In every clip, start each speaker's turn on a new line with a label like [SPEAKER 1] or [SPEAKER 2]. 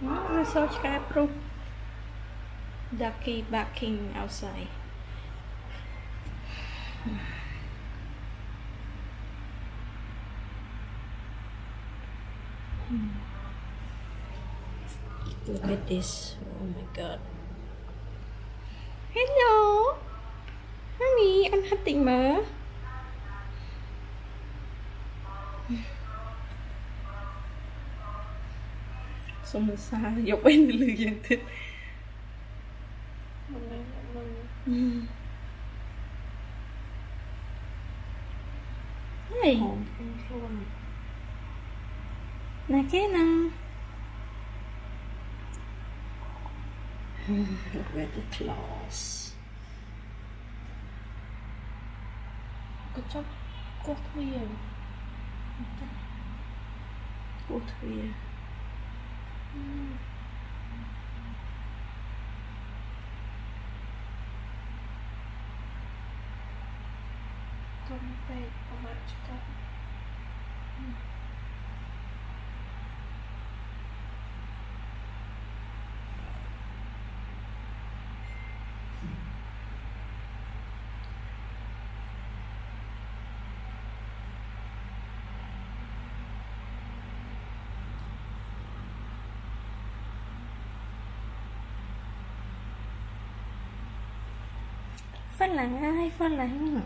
[SPEAKER 1] nó so cái proof ducky barking outside hmm. Look at this. Oh my god. Hello. Honey, anh hết tiền សុំរសាយកវិញលឺយើង
[SPEAKER 2] ទៀតមិនដឹងមិន
[SPEAKER 1] ហេណាគេ
[SPEAKER 2] ណា Where the claws
[SPEAKER 3] ក៏ចាប់កោះទ្វារកោះទ្វា
[SPEAKER 1] រ Come
[SPEAKER 3] back, Marchka. magic. ไปประมาณจะก็
[SPEAKER 1] Phát lặng ai, phát lặng.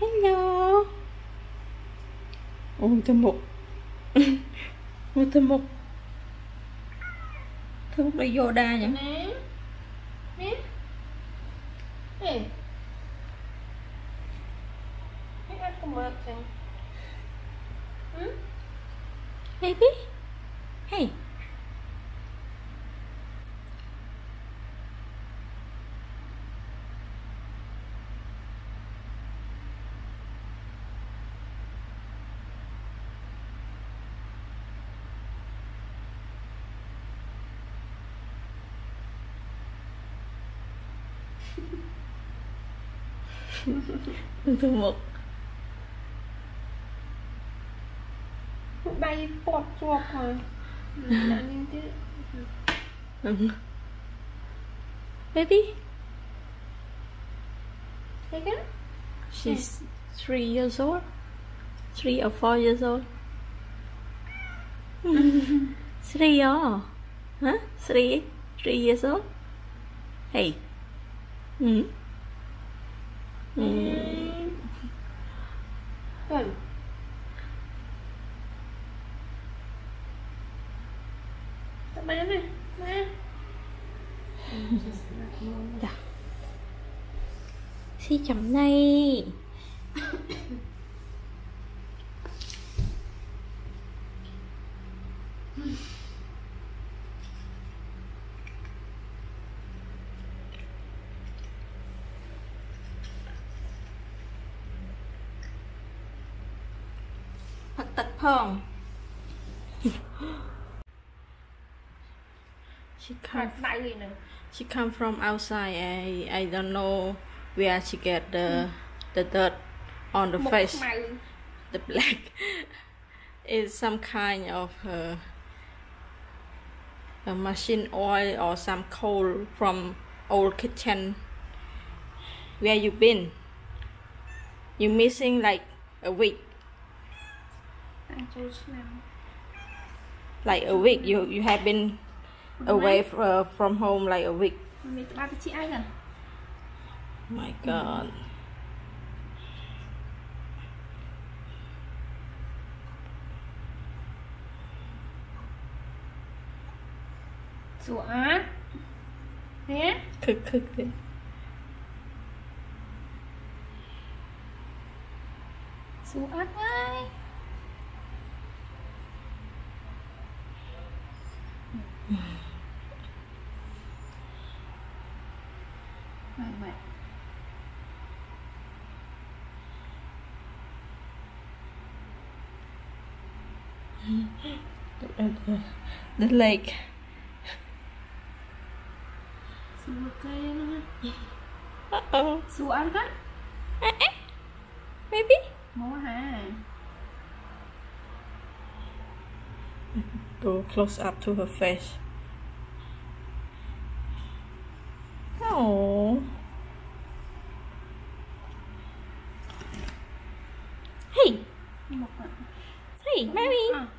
[SPEAKER 1] Hello. Ôi, thơm mục. Ôi, thơm mục. Thơm mục là Yoda nhỉ?
[SPEAKER 3] นะเนี่ยเ baby?
[SPEAKER 1] Hey.
[SPEAKER 3] 너무
[SPEAKER 1] Mm-hmm. Baby,
[SPEAKER 3] Second?
[SPEAKER 1] She's three years old, three or four years old. three or huh? Three, three years old. Hey.
[SPEAKER 3] Hmm. Hmm. Mẹ này, má
[SPEAKER 1] Dạ. Si chấm này. Thật thật phòng she
[SPEAKER 3] come
[SPEAKER 1] she come from outside I I don't know where she get the the dirt on the face. the black. Is some kind of uh, a machine oil or some coal from old kitchen where you been. You missing like a week. Like a week you you have been away from, uh, from home like a week. My God.
[SPEAKER 3] So on. Yeah? Cook, cook it. So on, I.
[SPEAKER 1] the like Uh-oh.
[SPEAKER 3] Su ăn kan?
[SPEAKER 1] Eh, eh. Maybe.
[SPEAKER 3] Mau hai.
[SPEAKER 1] Go close up to her face. Oh. Hey. Hey, Mary.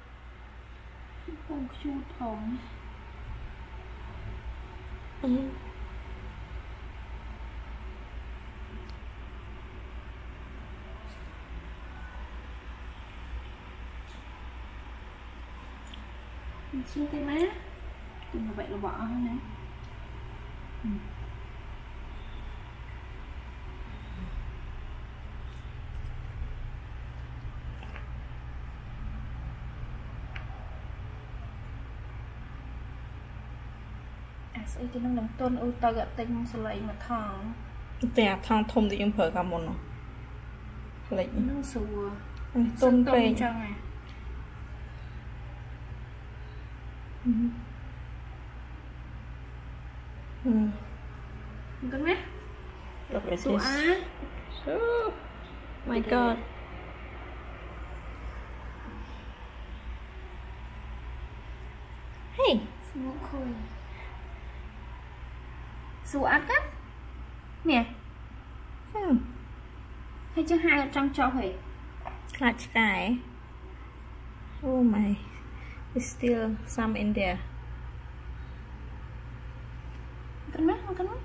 [SPEAKER 1] chu
[SPEAKER 3] thống ừ. mình chia tay má đừng có vậy là bỏ nữa ừ. ស់អស់ហ្នឹងណាអាស្អីគេនឹងនឹងតុនអ៊ូទៅអត់ទិញសលៃមកថង
[SPEAKER 1] តែអាថងធំដែលយើងប្រើកាលមុននោះផ្លេច
[SPEAKER 3] នឹងសួរ
[SPEAKER 1] នេះទុនពេក
[SPEAKER 3] ចឹងហ៎
[SPEAKER 1] ហឹម
[SPEAKER 3] គិតណា
[SPEAKER 1] Look at
[SPEAKER 3] សួរ
[SPEAKER 1] this
[SPEAKER 3] អា
[SPEAKER 1] Oh my god Hey
[SPEAKER 3] សួរ ខុយសួរអត់កានេះ
[SPEAKER 1] hmm.
[SPEAKER 3] ហើយចឹងហៅអត់ចង់ចុះហេ
[SPEAKER 1] ខ្លាចឆ្កែ Oh my There's still some in there
[SPEAKER 3] គិតណាគិតណា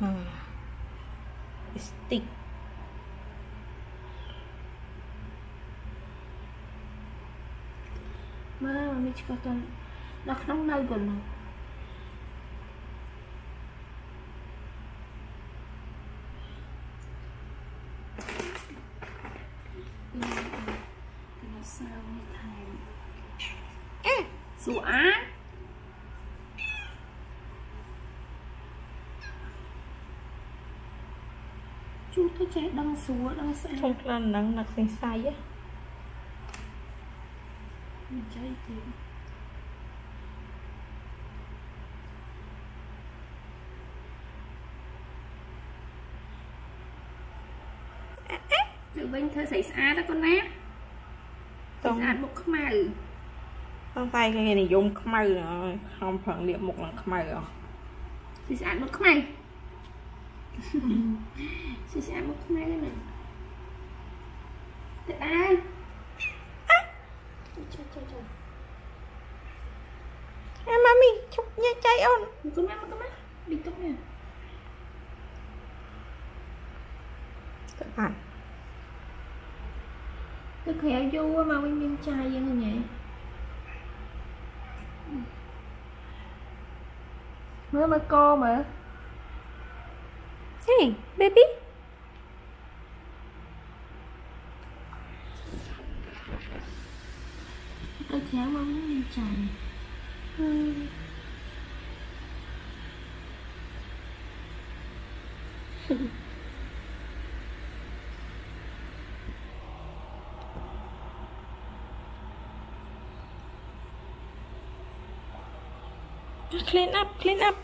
[SPEAKER 1] hmm. It's thick
[SPEAKER 3] មើលមា នឆ្កឹះទៅនៅក្នុងនៅកន្លងពីសាវនេះថែមអេសួរអាជួទៅចេះដឹងសួរដឹងស្អា
[SPEAKER 1] ធំ
[SPEAKER 3] ត
[SPEAKER 1] ខ្លាំងហ្នឹងនឹកសង្ស័យហ៎
[SPEAKER 3] មិនចៃទៀតទៅវិញធ្វើស្អីស្អាតណាកូនណា
[SPEAKER 1] តោះ
[SPEAKER 3] ស្អាតមុខខ្មៅ
[SPEAKER 1] សង្ស័យគេនិយមខ្មៅហើយខំប្រឹងលាបមុខឡើងខ្មៅអស់
[SPEAKER 3] ស្អាតមុខខ្មៅស្អាតមុខខ្មៅណាទៅដែរ
[SPEAKER 1] Eh, mami, cuknya
[SPEAKER 3] cai on. Bukan mama kemana? Bitoknya. Các bạn Thực hẹo vô quá mà nguyên viên trai vậy không vậy? Mới mà co mà Hey, baby แค่
[SPEAKER 1] ว
[SPEAKER 3] ว่าไม่มีใจคลีนอั
[SPEAKER 1] พคลีนอัพ